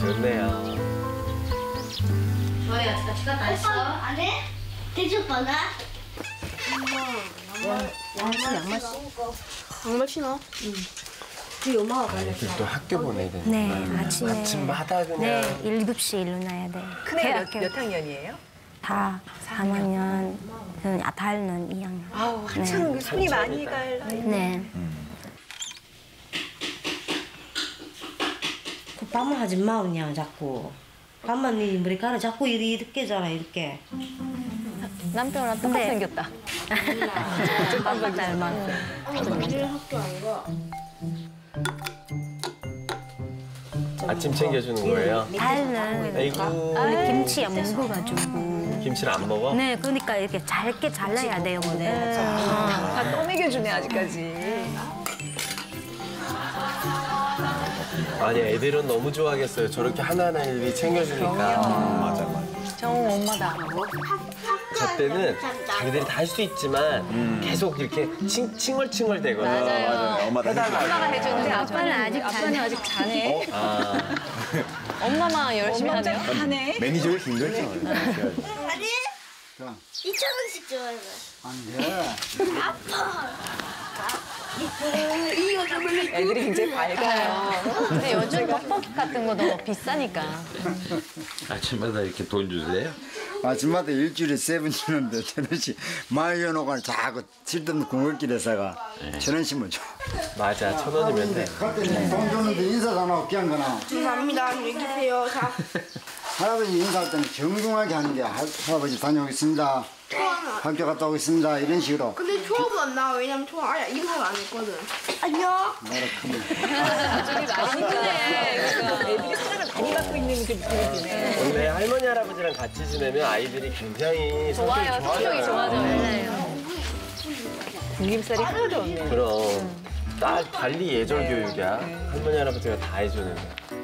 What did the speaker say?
좋네요. 좋아요. 같이 갔다 왔어? 안 해? 대주 오빠가? 애들 또 학교 보내야 되니까. 네, 아침에. 아침마다 그냥. 네, 7시에 일어나야 돼. 큰애 몇, 몇 학년이에요? 다 3학년, 저는 아달은 2학년. 아우 한참 손이 많이 갈 나이. 네. 그 밤을 하지 마 그냥 자꾸 밤만 네 머리카락 자꾸 이렇게 잖아 이렇게 남편이랑 똑같이 생겼다. 깜빡 닮았어. 아침 챙겨주는 거예요? 아이고. 원래 김치 안 먹어가지고. 김치를 안 먹어? 네, 그러니까 이렇게 잘게 잘라야 돼요. 네. 다 떠먹여주네 아직까지. 아니 애들은 너무 좋아하겠어요. 저렇게 하나하나 일일이 챙겨주니까. 맞아 맞아. 정우 엄마다. 저 때는 자기들이 다 할 수 있지만 계속 이렇게 칭, 칭얼칭얼 대거든요. 맞아요. 엄마다 엄마가 해주는데 아빠는 아직 아빠는 아직 자네. 아, 엄마만 열심히 하네요. 하네. 매니저를 힘들죠. 아니? 2천 원씩 돼. 안 돼. 애들이 굉장히 밝아요. 근데 요즘 떡볶이 같은 거 너무 비싸니까. 아침마다 이렇게 돈 주세요? 아침마다 일주일에 세번 주는데 천 원씩 많이 해놓고 자꾸 쓸데없는 궁궐길에서가 천 원씩만 줘. 맞아. 천 원이면 돼. 그때 돈 주는데 인사도 안 하고 그냥 거나. 감사합니다. 안녕히 계세요. 자, 할아버지 인사할 때는 정중하게 하는 게 할- 할아버지 다녀오겠습니다. 학교 갔다 오겠습니다. 이런 식으로. 근데 초업은 안 나와. 왜냐면 초업 아예 인사를 안 했거든. 안녕. 애들이 사랑을 많이 받고 있는 그 느낌이 드네. 원래 할머니 할아버지랑 같이 지내면 아이들이 굉장히 성격이 좋아져요. 구김살이 하나도 없네. 그럼 딱 달리 예절 교육이야. 할머니 할아버지가 다 해주는 거야.